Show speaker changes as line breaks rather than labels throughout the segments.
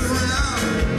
around.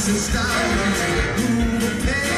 sister, who will pay.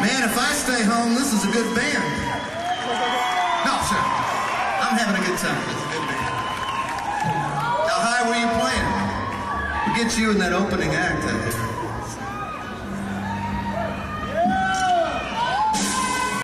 Man, if I stay home, this is a good band. No, sir. I'm having a good time. It's a good band. How high were you playing? We'll get you in that opening act. I